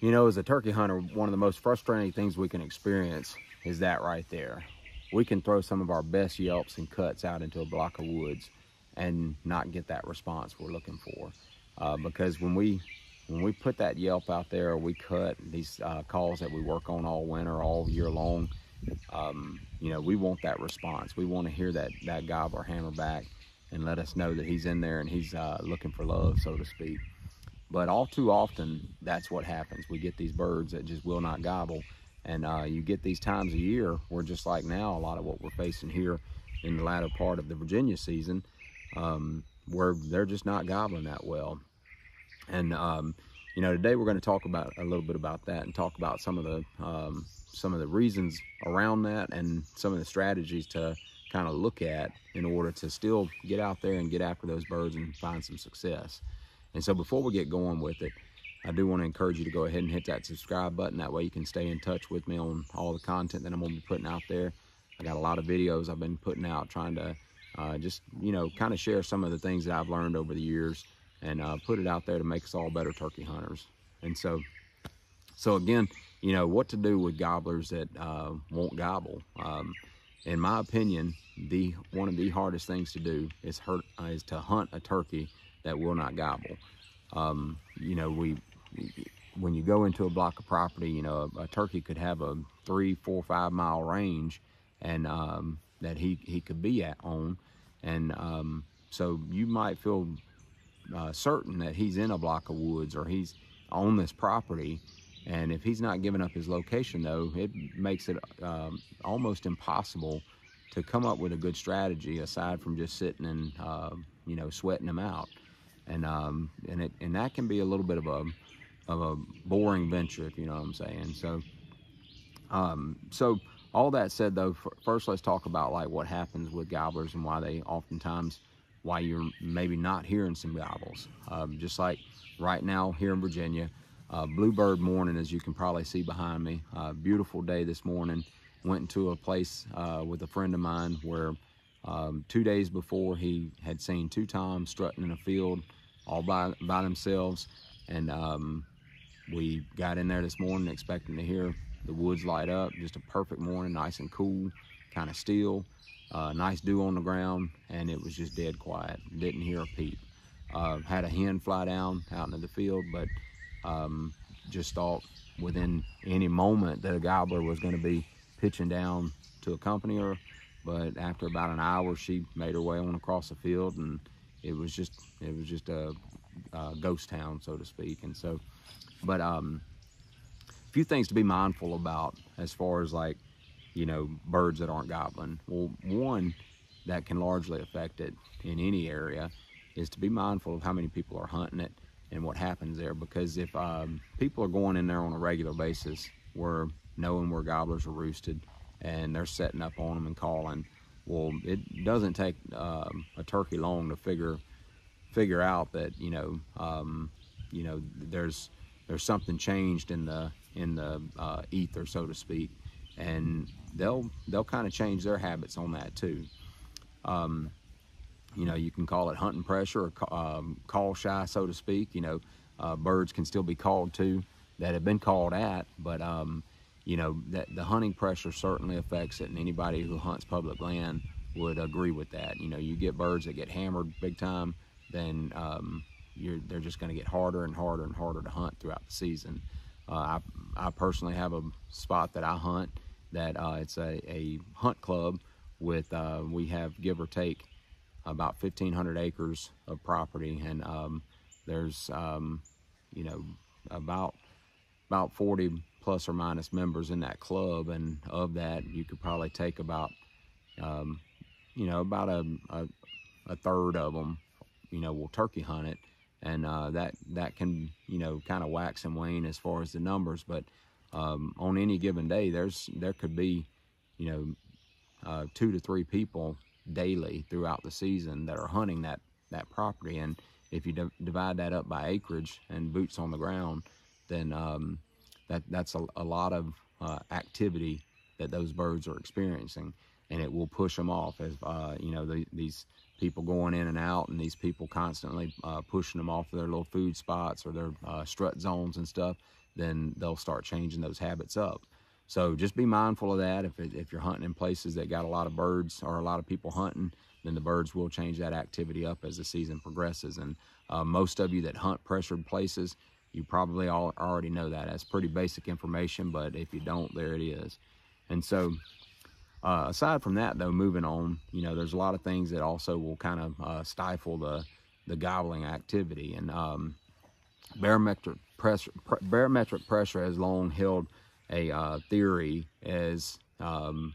You know, as a turkey hunter, one of the most frustrating things we can experience is that right there. We can throw some of our best yelps and cuts out into a block of woods and not get that response we're looking for. Uh, because when we when we put that yelp out there, we cut these uh, calls that we work on all winter, all year long. Um, you know, we want that response. We want to hear that that gobbler hammer back and let us know that he's in there and he's uh, looking for love, so to speak. But all too often, that's what happens. We get these birds that just will not gobble. And uh, you get these times a year where just like now, a lot of what we're facing here in the latter part of the Virginia season, um, where they're just not gobbling that well. And um, you know, today we're going to talk about a little bit about that and talk about some of the um, some of the reasons around that and some of the strategies to kind of look at in order to still get out there and get after those birds and find some success. And so before we get going with it, I do want to encourage you to go ahead and hit that subscribe button. That way you can stay in touch with me on all the content that I'm going to be putting out there. I got a lot of videos I've been putting out trying to uh, just, you know, kind of share some of the things that I've learned over the years and uh, put it out there to make us all better turkey hunters. And so, so again, you know, what to do with gobblers that uh, won't gobble. Um, in my opinion, the one of the hardest things to do is hurt uh, is to hunt a turkey that will not gobble. Um, you know, we when you go into a block of property, you know, a, a turkey could have a three, four, five mile range, and um, that he he could be at on, and um, so you might feel uh, certain that he's in a block of woods or he's on this property. And if he's not giving up his location, though, it makes it um, almost impossible to come up with a good strategy aside from just sitting and uh, you know sweating him out. And um, and it and that can be a little bit of a of a boring venture, if you know what I'm saying. So um, so all that said, though, first let's talk about like what happens with gobblers and why they oftentimes why you're maybe not hearing some gobbles. Um, just like right now here in Virginia, uh, bluebird morning, as you can probably see behind me. Uh, beautiful day this morning. Went into a place uh, with a friend of mine where um, two days before he had seen two toms strutting in a field all by, by themselves. And um, we got in there this morning expecting to hear the woods light up. Just a perfect morning, nice and cool, kind of still. Uh, nice dew on the ground, and it was just dead quiet. Didn't hear a peep. Uh, had a hen fly down out into the field, but um, just thought within any moment that a gobbler was going to be pitching down to accompany her. But after about an hour, she made her way on across the field, and it was just it was just a, a ghost town, so to speak. And so, but um, a few things to be mindful about as far as like you know, birds that aren't gobbling. Well, one that can largely affect it in any area is to be mindful of how many people are hunting it and what happens there. Because if um, people are going in there on a regular basis, we're knowing where gobblers are roosted and they're setting up on them and calling. Well, it doesn't take um, a turkey long to figure figure out that you know um, you know there's there's something changed in the in the uh, ether, so to speak, and they'll they'll kind of change their habits on that too. Um, you know, you can call it hunting pressure or um, call shy, so to speak. You know, uh, birds can still be called to that have been called at, but um, you know that the hunting pressure certainly affects it, and anybody who hunts public land would agree with that. You know, you get birds that get hammered big time, then um, they're just going to get harder and harder and harder to hunt throughout the season. Uh, I, I personally have a spot that I hunt that uh, it's a, a hunt club with, uh, we have give or take about 1,500 acres of property and um, there's, um, you know, about, about 40 plus or minus members in that club and of that you could probably take about, um, you know, about a, a, a third of them, you know, will turkey hunt it and uh, that that can you know kind of wax and wane as far as the numbers but um, on any given day, there's there could be, you know, uh, two to three people daily throughout the season that are hunting that that property. And if you divide that up by acreage and boots on the ground, then um, that that's a, a lot of uh, activity that those birds are experiencing, and it will push them off as uh, you know the, these people going in and out, and these people constantly uh, pushing them off their little food spots or their uh, strut zones and stuff then they'll start changing those habits up. So just be mindful of that. If, it, if you're hunting in places that got a lot of birds or a lot of people hunting, then the birds will change that activity up as the season progresses. And uh, most of you that hunt pressured places, you probably all already know that. That's pretty basic information, but if you don't, there it is. And so uh, aside from that, though, moving on, you know, there's a lot of things that also will kind of uh, stifle the the gobbling activity. And um, barometric pressure, pr barometric pressure has long held a uh, theory as um,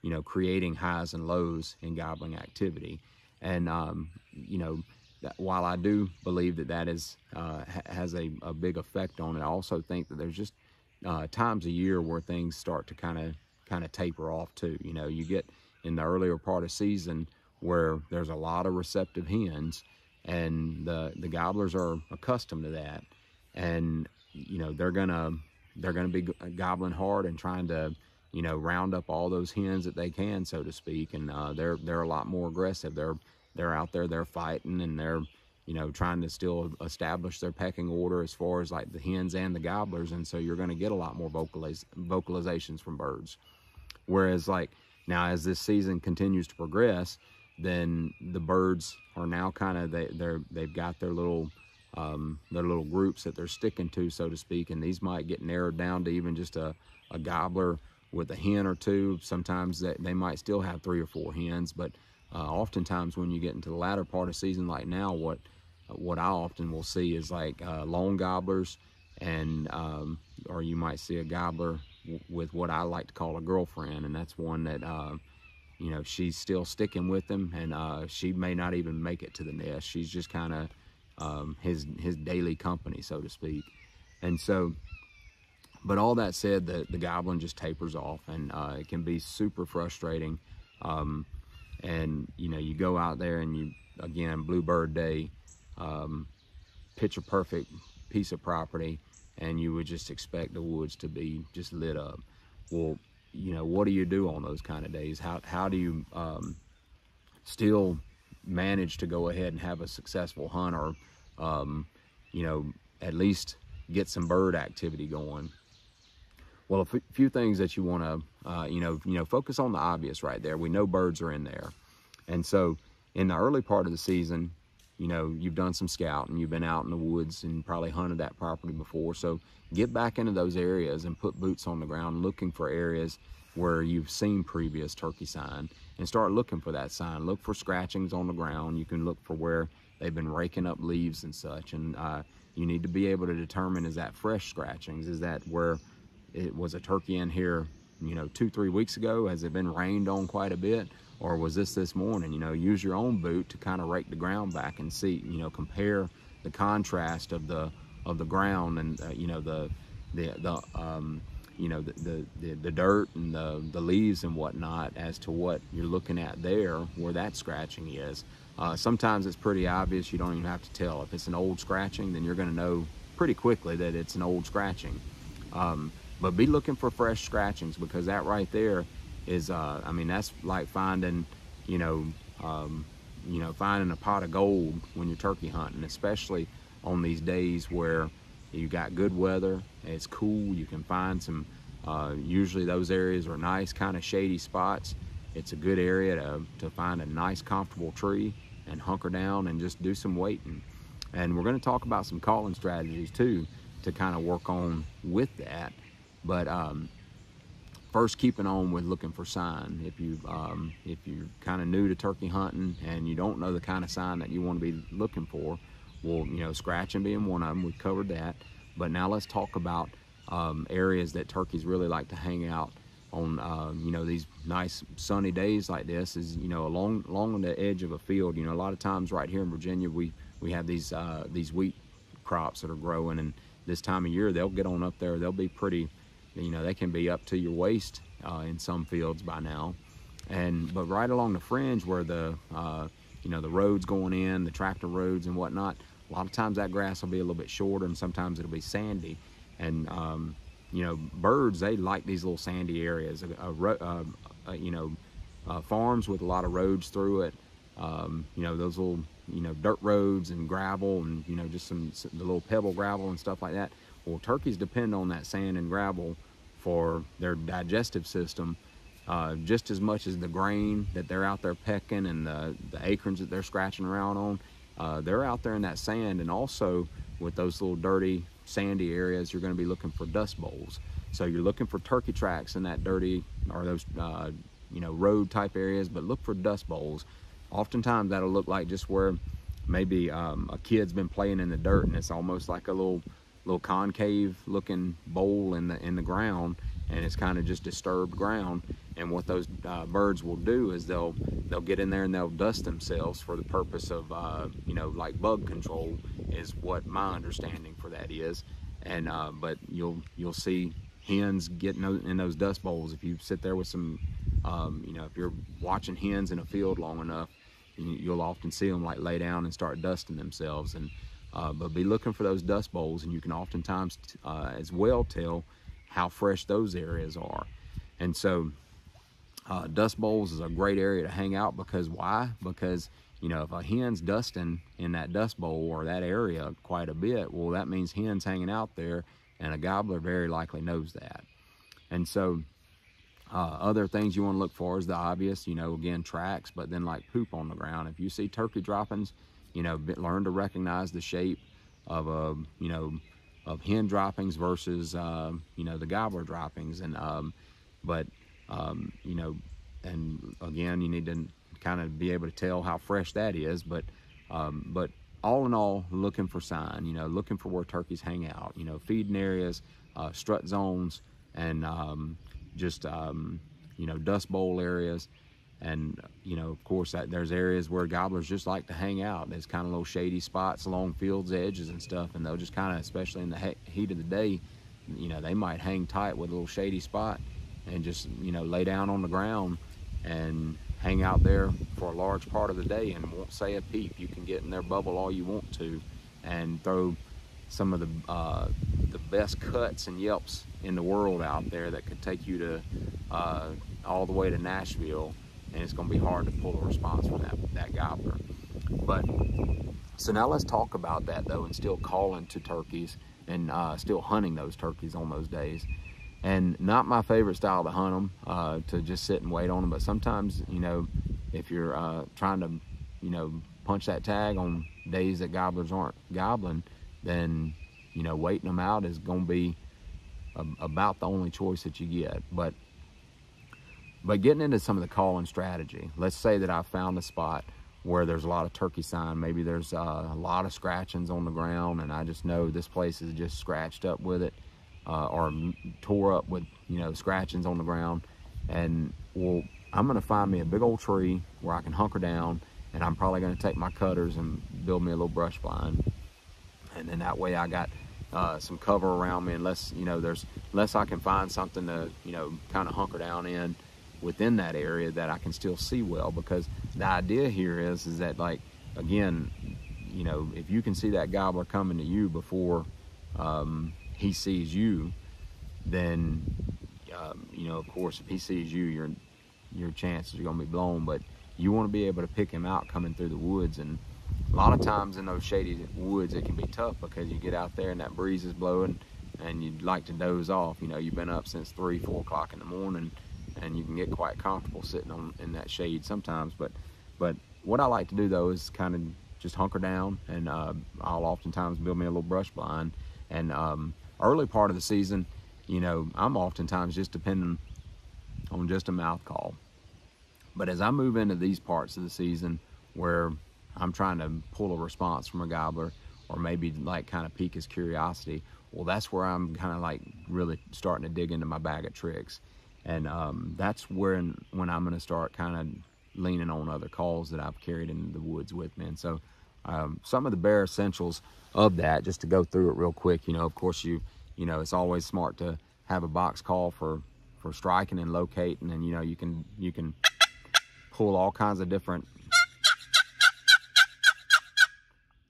you know creating highs and lows in gobbling activity. And um, you know, that while I do believe that that is uh, ha has a, a, big effect on it, I also think that there's just uh, times a year where things start to kind of kind of taper off too. You know, you get in the earlier part of season where there's a lot of receptive hens and the the gobblers are accustomed to that. And you know they're gonna they're gonna be gobbling hard and trying to you know round up all those hens that they can so to speak. And uh, they're they're a lot more aggressive. They're they're out there they're fighting and they're you know trying to still establish their pecking order as far as like the hens and the gobblers and so you're going to get a lot more vocaliz vocalizations from birds whereas like now as this season continues to progress then the birds are now kind of they they're they've got their little um, their little groups that they're sticking to, so to speak, and these might get narrowed down to even just a, a gobbler with a hen or two. Sometimes that they might still have three or four hens, but uh, oftentimes when you get into the latter part of season like now, what what I often will see is like uh, lone gobblers, and um, or you might see a gobbler with what I like to call a girlfriend, and that's one that uh, you know, she's still sticking with him and uh, she may not even make it to the nest. She's just kind of um, his, his daily company, so to speak. And so, but all that said, the, the gobbling just tapers off and uh, it can be super frustrating. Um, and, you know, you go out there and you, again, Bluebird Day, um, picture perfect piece of property and you would just expect the woods to be just lit up. Well, you know, what do you do on those kind of days? How, how do you um, still manage to go ahead and have a successful hunt or, um, you know, at least get some bird activity going? Well, a few things that you want to, uh, you know, you know, focus on the obvious right there. We know birds are in there. And so in the early part of the season, you know, you've done some scouting, you've been out in the woods and probably hunted that property before. So get back into those areas and put boots on the ground looking for areas where you've seen previous turkey sign and start looking for that sign. Look for scratchings on the ground. You can look for where they've been raking up leaves and such. And uh, you need to be able to determine is that fresh scratchings? Is that where it was a turkey in here, you know, two, three weeks ago? Has it been rained on quite a bit? or was this this morning? You know, use your own boot to kind of rake the ground back and see, you know, compare the contrast of the of the ground and uh, you know the the the um, you know the, the, the dirt and the the leaves and whatnot as to what you're looking at there where that scratching is. Uh, sometimes it's pretty obvious. You don't even have to tell. If it's an old scratching, then you're going to know pretty quickly that it's an old scratching. Um, but be looking for fresh scratchings because that right there is uh, I mean that's like finding you know um, you know finding a pot of gold when you're turkey hunting especially on these days where you got good weather it's cool you can find some uh, usually those areas are nice kind of shady spots. It's a good area to, to find a nice comfortable tree and hunker down and just do some waiting. And we're going to talk about some calling strategies too to kind of work on with that but um, first keeping on with looking for sign. If you um, if you're kind of new to turkey hunting and you don't know the kind of sign that you want to be looking for, well, you know, scratching being one of them. We've covered that. But now let's talk about um, areas that turkeys really like to hang out on. Uh, you know, these nice sunny days like this is you know along along the edge of a field. You know, a lot of times right here in Virginia we we have these uh, these wheat crops that are growing and this time of year they'll get on up there they'll be pretty you know they can be up to your waist uh, in some fields by now. And but right along the fringe where the uh, you know the roads going in the tractor roads and whatnot a lot of times that grass will be a little bit shorter and sometimes it'll be sandy. And um, you know birds they like these little sandy areas. Uh, a, you know uh, farms with a lot of roads through it um, you know those little you know dirt roads and gravel and you know just some, some the little pebble gravel and stuff like that Well, turkeys depend on that sand and gravel for their digestive system uh, just as much as the grain that they're out there pecking and the, the acorns that they're scratching around on. Uh, they're out there in that sand and also with those little dirty sandy areas, you're going to be looking for dust bowls. So you're looking for turkey tracks in that dirty or those uh, you know road type areas, but look for dust bowls. Oftentimes that'll look like just where maybe um, a kid's been playing in the dirt and it's almost like a little little concave looking bowl in the in the ground and it's kind of just disturbed ground. And what those uh, birds will do is they'll they'll get in there and they'll dust themselves for the purpose of uh, you know like bug control is what my understanding for that is. And uh, but you'll you'll see hens getting in those dust bowls. If you sit there with some um, you know if you're watching hens in a field long enough you'll often see them like lay down and start dusting themselves. And uh, but be looking for those dust bowls and you can oftentimes uh, as well tell how fresh those areas are and so uh, dust bowls is a great area to hang out because why? Because you know if a hen's dusting in that dust bowl or that area quite a bit, well that means hens hanging out there, and a gobbler very likely knows that. And so uh, other things you want to look for is the obvious, you know, again tracks, but then like poop on the ground. If you see turkey droppings, you know, learn to recognize the shape of a, you know, of hen droppings versus, uh, you know, the gobbler droppings. And um, but um, you know, and again, you need to kind of be able to tell how fresh that is. But, um, but all in all, looking for sign, you know, looking for where turkeys hang out, you know, feeding areas, uh, strut zones, and um, just, um, you know, dust bowl areas. And, you know, of course, that, there's areas where gobblers just like to hang out. There's kind of little shady spots along fields edges and stuff. And they'll just kind of, especially in the heat of the day, you know, they might hang tight with a little shady spot and just you know lay down on the ground and hang out there for a large part of the day and won't say a peep. You can get in their bubble all you want to and throw some of the uh, the best cuts and yelps in the world out there that could take you to uh, all the way to Nashville and it's going to be hard to pull a response from that, that gobbler. But so now let's talk about that though and still calling to turkeys and uh, still hunting those turkeys on those days and not my favorite style to hunt them uh, to just sit and wait on them but sometimes you know if you're uh, trying to you know punch that tag on days that gobblers aren't gobbling then you know waiting them out is going to be a, about the only choice that you get but but getting into some of the calling strategy let's say that i found a spot where there's a lot of turkey sign maybe there's uh, a lot of scratchings on the ground and i just know this place is just scratched up with it uh, or tore up with you know scratchings on the ground and well I'm gonna find me a big old tree where I can hunker down and I'm probably gonna take my cutters and build me a little brush blind and then that way I got uh, some cover around me unless you know there's unless I can find something to you know kind of hunker down in within that area that I can still see well because the idea here is is that like again you know if you can see that gobbler coming to you before um, he sees you, then um, you know, of course, if he sees you, your your chances are going to be blown. But you want to be able to pick him out coming through the woods, and a lot of times in those shady woods, it can be tough because you get out there and that breeze is blowing, and you'd like to doze off. You know, you've been up since three, four o'clock in the morning, and you can get quite comfortable sitting on in that shade sometimes. But but what I like to do though is kind of just hunker down, and uh, I'll oftentimes build me a little brush blind, and um, early part of the season, you know, I'm oftentimes just depending on just a mouth call. But as I move into these parts of the season where I'm trying to pull a response from a gobbler or maybe like kind of pique his curiosity, well, that's where I'm kind of like really starting to dig into my bag of tricks. And um, that's when, when I'm going to start kind of leaning on other calls that I've carried into the woods with me. And so um, some of the bare essentials of that, just to go through it real quick, you know, of course you, you know, it's always smart to have a box call for, for striking and locating and, you know, you can, you can pull all kinds of different,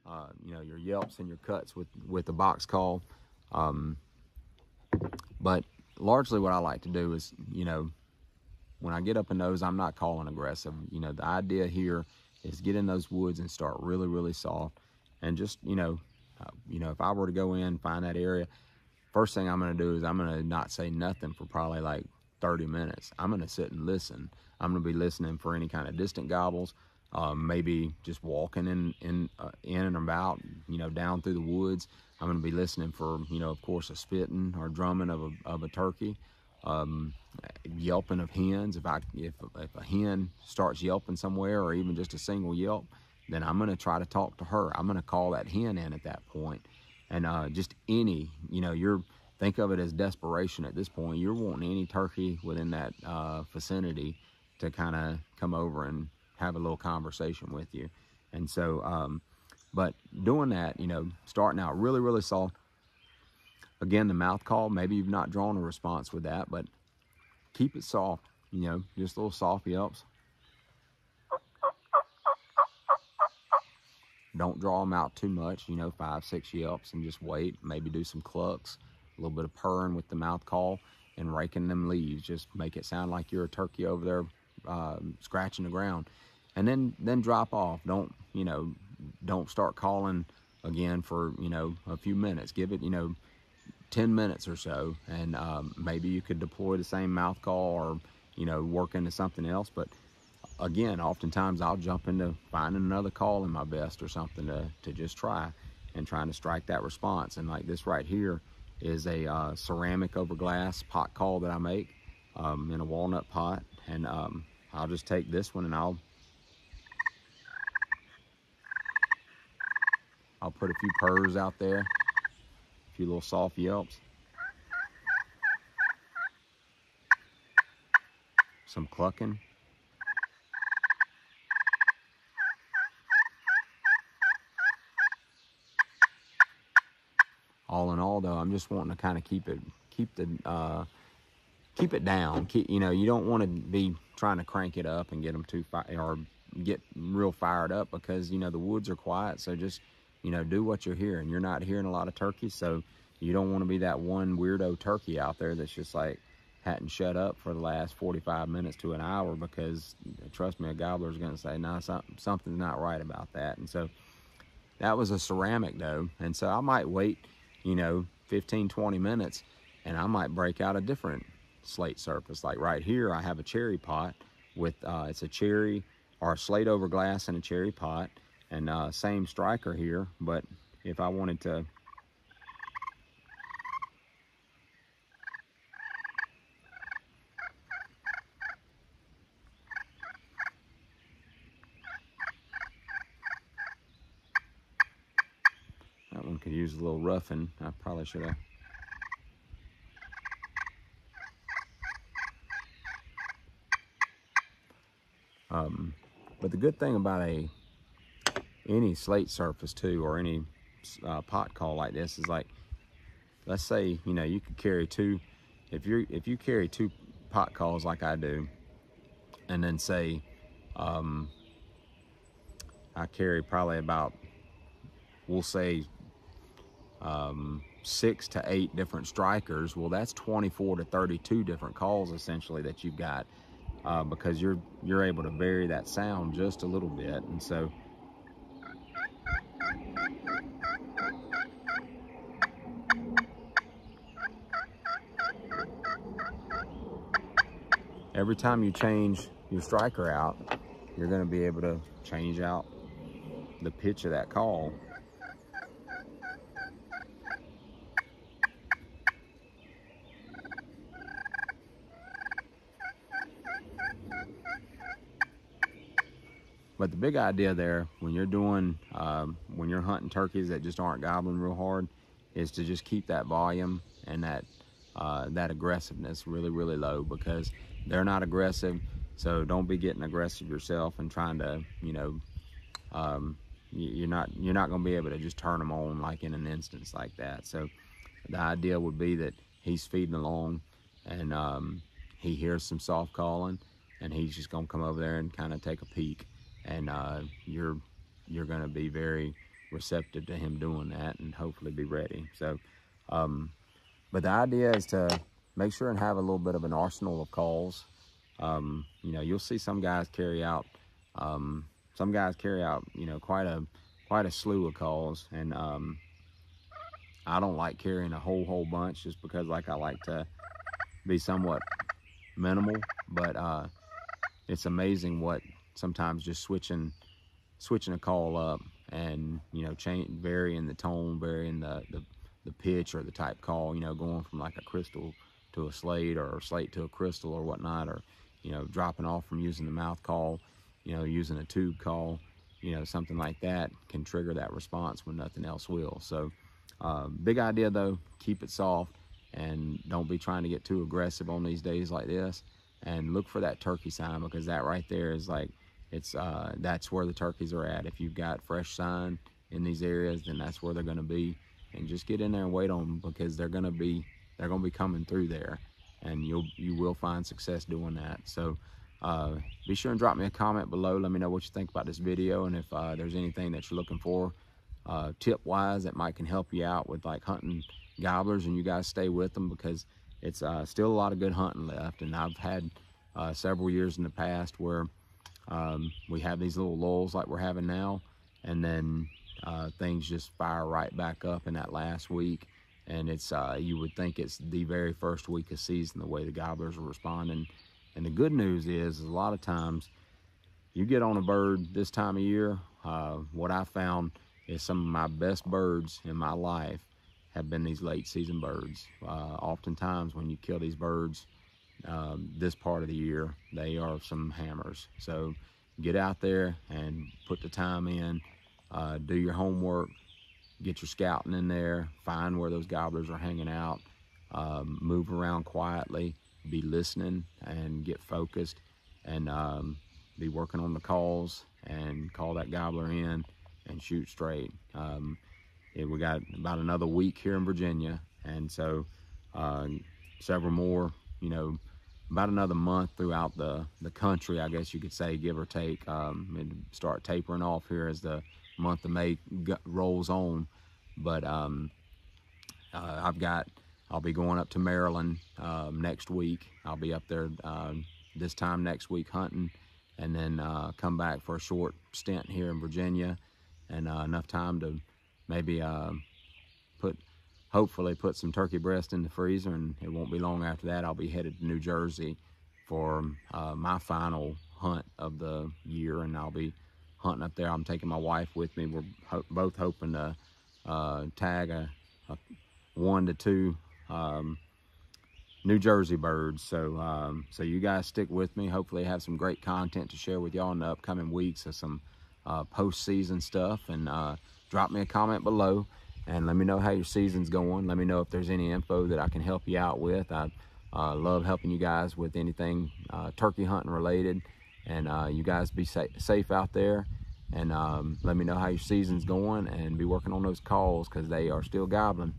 uh, you know, your yelps and your cuts with, with the box call. Um, but largely what I like to do is, you know, when I get up in those, I'm not calling aggressive. You know, the idea here is get in those woods and start really, really soft and just, you know, uh, you know, if I were to go in, find that area, first thing I'm going to do is I'm going to not say nothing for probably like 30 minutes. I'm going to sit and listen. I'm going to be listening for any kind of distant gobbles, um, maybe just walking in in uh, in and about, you know, down through the woods. I'm going to be listening for, you know, of course, a spitting or drumming of a, of a turkey, um, yelping of hens. If I if if a hen starts yelping somewhere, or even just a single yelp, then I'm going to try to talk to her. I'm going to call that hen in at that point, and uh, just any, you know, you're think of it as desperation at this point. You're wanting any turkey within that uh, vicinity to kind of come over and have a little conversation with you. And so, um, but doing that, you know, starting out really, really soft. Again, the mouth call, maybe you've not drawn a response with that, but keep it soft, you know, just little soft yelps. Don't draw them out too much, you know, five, six yelps and just wait. Maybe do some clucks, a little bit of purring with the mouth call and raking them leaves. Just make it sound like you're a turkey over there uh, scratching the ground. And then, then drop off. Don't, you know, don't start calling again for, you know, a few minutes. Give it, you know, 10 minutes or so. And um, maybe you could deploy the same mouth call or, you know, work into something else. But again, oftentimes I'll jump into finding another call in my vest or something to, to just try and trying to strike that response. And like this right here is a uh, ceramic over glass pot call that I make um, in a walnut pot. And um, I'll just take this one and I'll I'll put a few purrs out there, a few little soft yelps. Some clucking. all in all though i'm just wanting to kind of keep it keep the uh, keep it down keep you know you don't want to be trying to crank it up and get them too or get real fired up because you know the woods are quiet so just you know do what you're hearing you're not hearing a lot of turkeys so you don't want to be that one weirdo turkey out there that's just like hadn't shut up for the last 45 minutes to an hour because trust me a gobbler's going to say no nah, something's not right about that and so that was a ceramic though and so i might wait you know, 15, 20 minutes, and I might break out a different slate surface. Like right here, I have a cherry pot with, uh, it's a cherry or a slate over glass and a cherry pot, and uh, same striker here, but if I wanted to That one could use a little roughing. I probably should have. Um, but the good thing about a any slate surface too, or any uh, pot call like this is like, let's say you know you could carry two. If you if you carry two pot calls like I do, and then say um, I carry probably about we'll say um, six to eight different strikers, well, that's 24 to 32 different calls essentially that you've got uh, because you're you're able to vary that sound just a little bit, and so. Every time you change your striker out, you're going to be able to change out the pitch of that call. But the big idea there, when you're doing, um, when you're hunting turkeys that just aren't gobbling real hard, is to just keep that volume and that uh, that aggressiveness really, really low because they're not aggressive. So don't be getting aggressive yourself and trying to, you know, um, you're not you're not going to be able to just turn them on like in an instance like that. So the idea would be that he's feeding along and um, he hears some soft calling and he's just going to come over there and kind of take a peek and uh, you're you're going to be very receptive to him doing that and hopefully be ready. So, um, but the idea is to make sure and have a little bit of an arsenal of calls. Um, you know, you'll see some guys carry out, um, some guys carry out, you know, quite a, quite a slew of calls. And um, I don't like carrying a whole whole bunch just because like I like to be somewhat minimal, but uh, it's amazing what sometimes just switching switching a call up and you know change varying the tone, varying the, the the pitch or the type call, you know, going from like a crystal to a slate or a slate to a crystal or whatnot, or you know, dropping off from using the mouth call, you know, using a tube call, you know, something like that can trigger that response when nothing else will. So, uh, big idea though, keep it soft and don't be trying to get too aggressive on these days like this. And look for that turkey sign because that right there is like, it's uh, that's where the turkeys are at. If you've got fresh sign in these areas, then that's where they're going to be. And just get in there and wait on them because they're going to be they're going to be coming through there, and you'll you will find success doing that. So. Uh, be sure and drop me a comment below. Let me know what you think about this video and if uh, there's anything that you're looking for uh, tip wise that might can help you out with like hunting gobblers and you guys stay with them because it's uh, still a lot of good hunting left. And I've had uh, several years in the past where um, we have these little lulls like we're having now, and then uh, things just fire right back up in that last week. And it's uh, you would think it's the very first week of season the way the gobblers are responding. And the good news is, is a lot of times you get on a bird this time of year. Uh, what I found is some of my best birds in my life have been these late season birds. Uh, oftentimes when you kill these birds um, this part of the year, they are some hammers. So get out there and put the time in, uh, do your homework, get your scouting in there, find where those gobblers are hanging out, um, move around quietly, be listening and get focused and um, be working on the calls and call that gobbler in and shoot straight. Um, and we got about another week here in Virginia, and so uh, several more, you know, about another month throughout the, the country, I guess you could say, give or take, um, and start tapering off here as the month of May rolls on. But um, uh, I've got, I'll be going up to Maryland um, next week. I'll be up there uh, this time next week hunting, and then uh, come back for a short stint here in Virginia, and uh, enough time to maybe uh, put, hopefully put some turkey breast in the freezer and it won't be long after that I'll be headed to New Jersey for uh, my final hunt of the year and I'll be hunting up there. I'm taking my wife with me. We're ho both hoping to uh, tag a, a, one to two um, New Jersey birds. So, um, so you guys stick with me. Hopefully have some great content to share with y'all in the upcoming weeks of some uh, post-season stuff and uh, drop me a comment below and let me know how your season's going. Let me know if there's any info that I can help you out with. I uh, love helping you guys with anything uh, turkey hunting related. And uh, you guys be sa safe out there. And um, let me know how your season's going and be working on those calls because they are still gobbling.